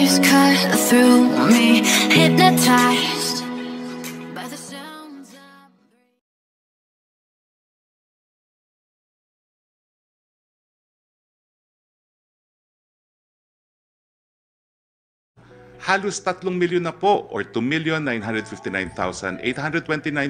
waves cut through me, hypnotized halos 3 milyon na po or 2,959,829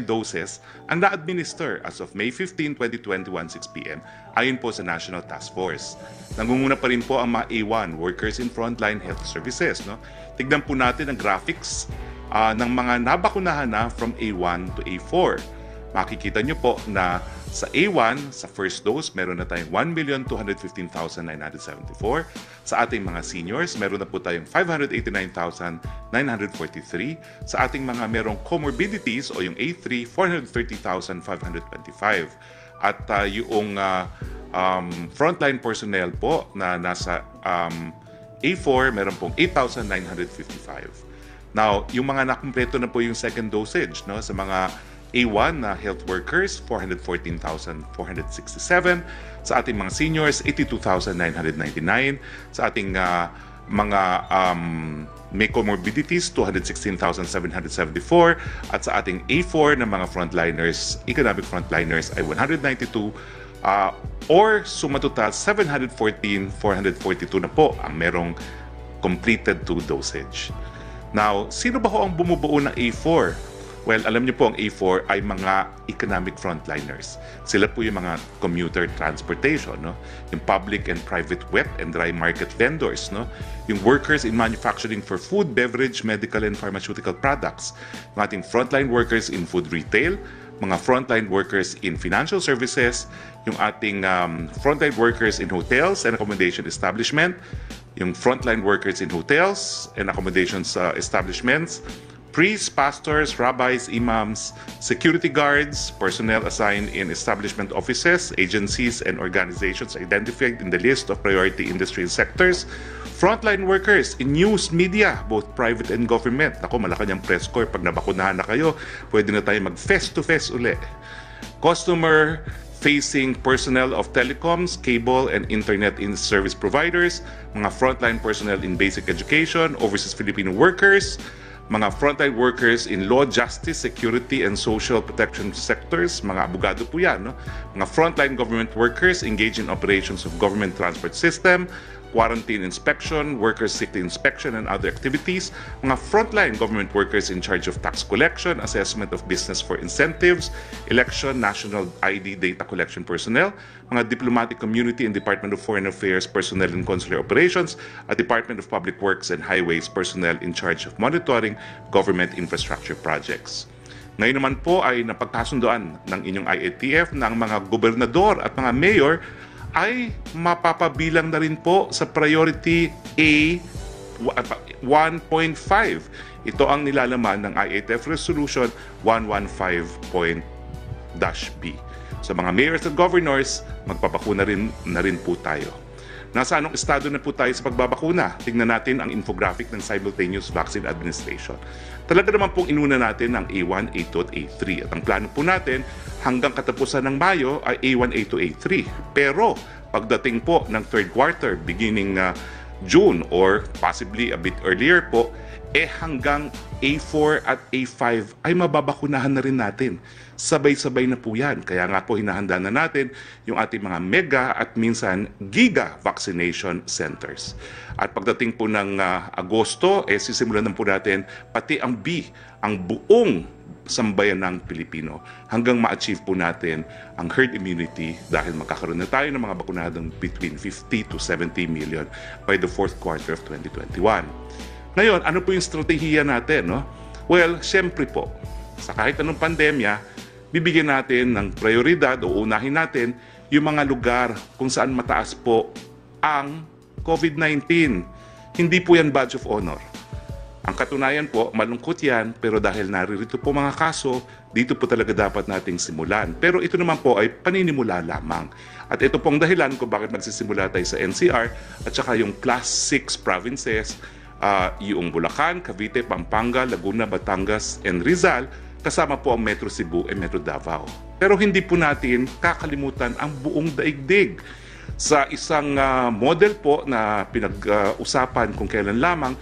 doses ang na-administer as of May 15, 2021, 6 p.m. ayon po sa National Task Force. Nangunguna pa rin po ang mga A1, Workers in Frontline Health Services. No? Tignan po natin ang graphics ah, ng mga nabakunahan na from A1 to A4 makikita nyo po na sa A1, sa first dose, meron na tayong 1,215,974. Sa ating mga seniors, meron na po tayong 589,943. Sa ating mga merong comorbidities o yung A3, 430,525. At uh, yung uh, um, frontline personnel po na nasa um, A4, meron pong 8,955. Now, yung mga nakumpleto na po yung second dosage no, sa mga A1 na health workers, 414,467. Sa ating mga seniors, 82,999. Sa ating uh, mga um, may comorbidities, 216,774. At sa ating A4 na mga frontliners, economic frontliners ay 192 uh, or suma total 714,442 na po ang merong completed two dosage. Now, sino ba ho ang bumubuo ng A4? Well, alam niyo po ang A4 ay mga economic frontliners. Sila po yung mga commuter transportation, no? Yung public and private wet and dry market vendors, no? Yung workers in manufacturing for food, beverage, medical and pharmaceutical products. Yung ating frontline workers in food retail, mga frontline workers in financial services, yung ating um, frontline workers in hotels and accommodation establishment, yung frontline workers in hotels and accommodations uh, establishments, priests, pastors, rabbis, imams, security guards, personnel assigned in establishment offices, agencies, and organizations identified in the list of priority industry sectors, frontline workers in news media, both private and government. Ako, malaki niyang press corps. Pag nabakunahan na kayo, pwede na tayo mag face-to-face uli. Customer facing personnel of telecoms, cable, and internet in service providers, mga frontline personnel in basic education, overseas Filipino workers, mga frontline workers in law, justice, security, and social protection sectors, mga abogado po yan, no? mga frontline government workers engaged in operations of government transport system, quarantine inspection, workers safety inspection, and other activities, mga frontline government workers in charge of tax collection, assessment of business for incentives, election, national ID data collection personnel, mga diplomatic community and Department of Foreign Affairs personnel in consular operations, at Department of Public Works and Highways personnel in charge of monitoring government infrastructure projects. Ngayon naman po ay napagkasundoan ng inyong IATF ng mga gobernador at mga mayor ay mapapabilang na rin po sa priority A 1.5. Ito ang nilalaman ng IATF Resolution 115.B. Sa mga mayors at governors, magpapakuna rin na rin po tayo. Nasa anong estado na po tayo sa pagbabakuna? Tingnan natin ang infographic ng Simultaneous Vaccine Administration. Talaga naman pong inuna natin ang A1, A2 at A3. At ang plano po natin hanggang katapusan ng Mayo ay A1, A2, A3. Pero pagdating po ng third quarter, beginning uh, June or possibly a bit earlier po, eh hanggang A4 at A5 ay mababakunahan na rin natin. Sabay-sabay na po yan. Kaya nga po hinahanda na natin yung ating mga mega at minsan giga vaccination centers. At pagdating po ng uh, Agosto, eh sisimulan na po natin pati ang B, ang buong sambayan ng Pilipino hanggang ma-achieve po natin ang herd immunity dahil magkakaroon na tayo ng mga bakunadong between 50 to 70 million by the fourth quarter of 2021. Ngayon, ano po yung strategiya natin? No? Well, siyempre po, sa kahit anong pandemya, bibigyan natin ng prioridad o unahin natin yung mga lugar kung saan mataas po ang COVID-19. Hindi po yan badge of honor. Ang katunayan po, malungkot yan, pero dahil naririto po mga kaso, dito po talaga dapat nating simulan. Pero ito naman po ay paninimula lamang. At ito pong dahilan kung bakit magsisimula tayo sa NCR at saka yung Class 6 provinces, uh, yung Bulacan, Cavite, Pampanga, Laguna, Batangas, and Rizal, kasama po ang Metro Cebu and Metro Davao. Pero hindi po natin kakalimutan ang buong daigdig. Sa isang uh, model po na pinag-usapan kung kailan lamang,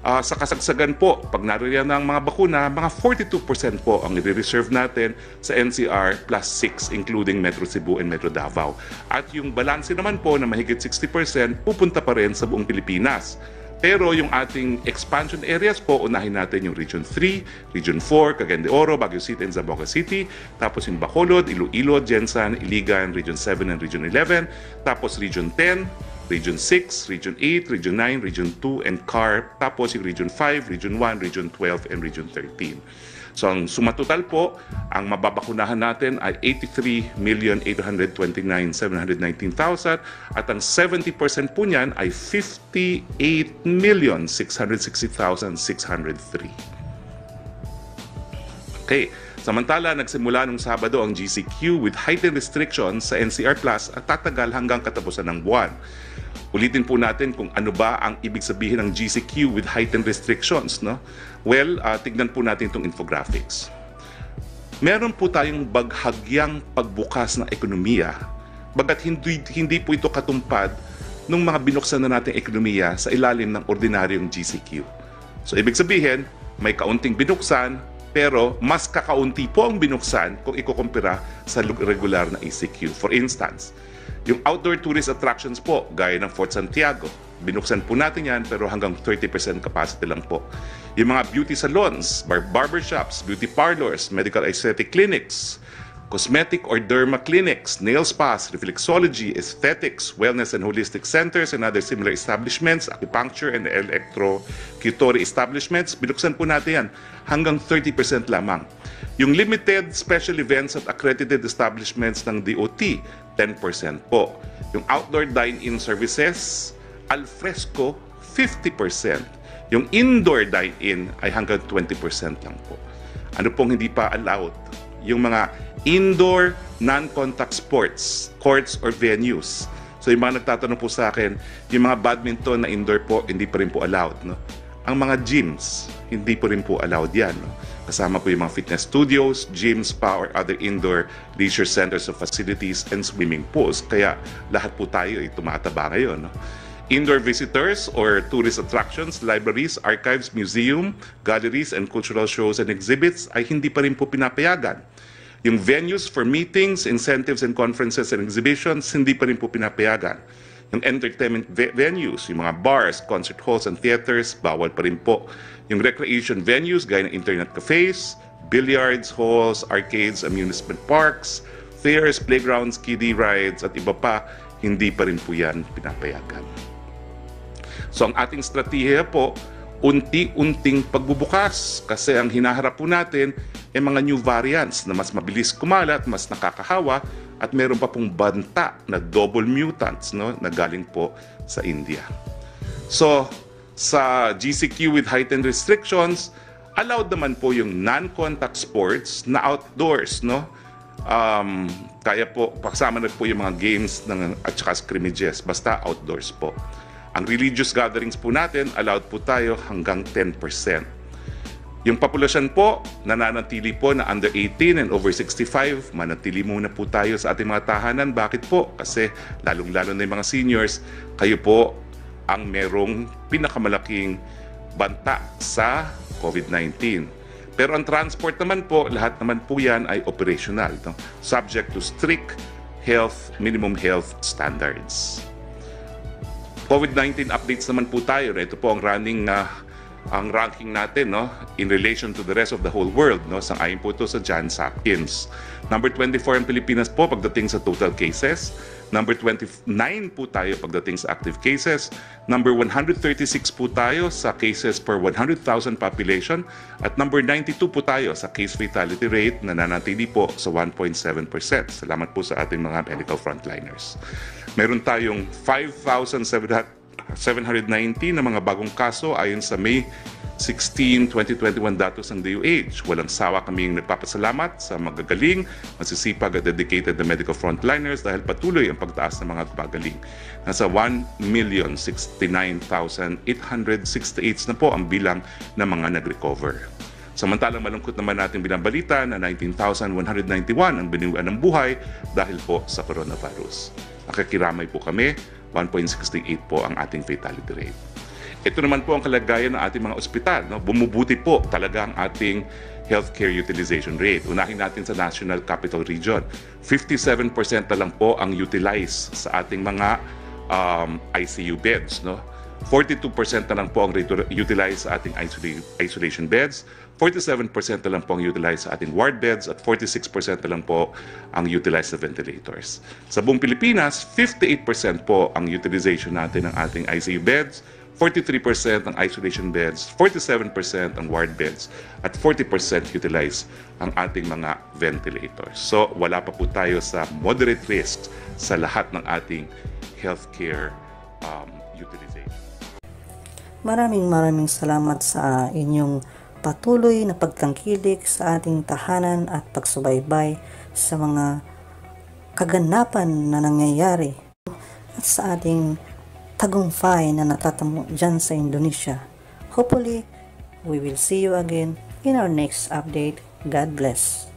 Ah, sa kasagsagan po, pag nariyan ng mga bakuna, mga 42% po ang i-reserve natin sa NCR plus 6 including Metro Cebu and Metro Davao. At yung balanse naman po na mahigit 60% pupunta pa rin sa buong Pilipinas. Pero yung ating expansion areas po, unahin natin yung Region 3, Region 4, Cagayan de Oro, Baguio City, and Zamboanga City. Tapos yung Bacolod, Iloilo, Jensan, Iligan, Region 7 and Region 11. Tapos Region 10, Region 6, Region 8, Region 9, Region 2, and CAR. Tapos yung Region 5, Region 1, Region 12, and Region 13. So ang suma total po, ang mababakunahan natin ay 83,829,719,000 at ang 70% po niyan ay 58,660,603. Okay. Samantala, nagsimula nung Sabado ang GCQ with heightened restrictions sa NCR Plus at tatagal hanggang katapusan ng buwan. Ulitin po natin kung ano ba ang ibig sabihin ng GCQ with heightened restrictions. No? Well, uh, tignan po natin itong infographics. Meron po tayong baghagyang pagbukas ng ekonomiya, bagat hindi, hindi po ito katumpad ng mga binuksan na nating ekonomiya sa ilalim ng ordinaryong GCQ. So, ibig sabihin, may kaunting binuksan, pero mas kakaunti po ang binuksan kung ikukumpira sa regular na ECQ. For instance, yung outdoor tourist attractions po, gaya ng Fort Santiago, binuksan po natin yan pero hanggang 30% capacity lang po. Yung mga beauty salons, bar barbershops, beauty parlors, medical aesthetic clinics, cosmetic or derma clinics, nail spas, reflexology, aesthetics, wellness and holistic centers, and other similar establishments, acupuncture and electrocutory establishments, binuksan po natin yan hanggang 30% lamang. Yung limited special events at accredited establishments ng DOT, 10% po. Yung outdoor dine-in services, al fresco, 50%. Yung indoor dine-in ay hanggang 20% lang po. Ano pong hindi pa allowed? Yung mga indoor non-contact sports, courts or venues. So yung mga nagtatanong po sa akin, yung mga badminton na indoor po, hindi pa rin po allowed. No? Ang mga gyms, hindi po rin po allowed yan. No? Kasama po yung mga fitness studios, gyms, spa, or other indoor leisure centers of facilities and swimming pools. Kaya lahat po tayo ay tumataba ngayon. No? Indoor visitors or tourist attractions, libraries, archives, museum, galleries, and cultural shows and exhibits ay hindi pa rin po pinapayagan. Yung venues for meetings, incentives, and conferences and exhibitions, hindi pa rin po pinapayagan. Yung entertainment ve- venues, yung mga bars, concert halls, and theaters, bawal pa rin po. Yung recreation venues, gaya ng internet cafes, billiards, halls, arcades, amusement parks, fairs, playgrounds, kiddie rides, at iba pa, hindi pa rin po yan pinapayagan. So ang ating strategiya po, unti-unting pagbubukas kasi ang hinaharap po natin ay mga new variants na mas mabilis kumalat, mas nakakahawa at meron pa pong banta na double mutants no, na galing po sa India. So, sa GCQ with heightened restrictions, allowed naman po yung non-contact sports na outdoors, no? Um, kaya po, kasama na po yung mga games ng, at saka scrimmages, basta outdoors po. Ang religious gatherings po natin, allowed po tayo hanggang 10%. Yung populasyon po, nananatili po na under 18 and over 65, manatili muna po tayo sa ating mga tahanan. Bakit po? Kasi lalong-lalo na yung mga seniors, kayo po ang merong pinakamalaking banta sa COVID-19. Pero ang transport naman po, lahat naman po yan ay operational, no? subject to strict health, minimum health standards. COVID-19 updates naman po tayo. Ito po ang running uh, ang ranking natin no in relation to the rest of the whole world no sang ayon po ito sa Johns Hopkins. Number 24 ang Pilipinas po pagdating sa total cases. Number 29 po tayo pagdating sa active cases. Number 136 po tayo sa cases per 100,000 population. At number 92 po tayo sa case fatality rate na nanatili po sa 1.7%. Salamat po sa ating mga medical frontliners. Meron tayong 5,700 790 na mga bagong kaso ayon sa May 16, 2021 datos ng DOH. Walang sawa kaming nagpapasalamat sa magagaling, masisipag at dedicated na medical frontliners dahil patuloy ang pagtaas ng mga gumagaling. Nasa 1,069,868 na po ang bilang ng mga nag-recover. Samantalang malungkot naman natin binabalita na 19,191 ang biniwan ng buhay dahil po sa coronavirus. Nakikiramay po kami 1.68 po ang ating fatality rate. Ito naman po ang kalagayan ng ating mga ospital. No? Bumubuti po talaga ang ating healthcare utilization rate. Unahin natin sa National Capital Region. 57% na lang po ang utilize sa ating mga um, ICU beds. No? 42% na lang po ang utilize sa ating isolation beds, 47% na lang po ang utilize sa ating ward beds, at 46% na lang po ang utilize sa ventilators. Sa buong Pilipinas, 58% po ang utilization natin ng ating ICU beds, 43% ang isolation beds, 47% ang ward beds, at 40% utilize ang ating mga ventilators. So wala pa po tayo sa moderate risk sa lahat ng ating healthcare um, utilization. Maraming maraming salamat sa inyong patuloy na pagtangkilik sa ating tahanan at pagsubaybay sa mga kaganapan na nangyayari at sa ating tagumpay na natatamo dyan sa Indonesia. Hopefully, we will see you again in our next update. God bless.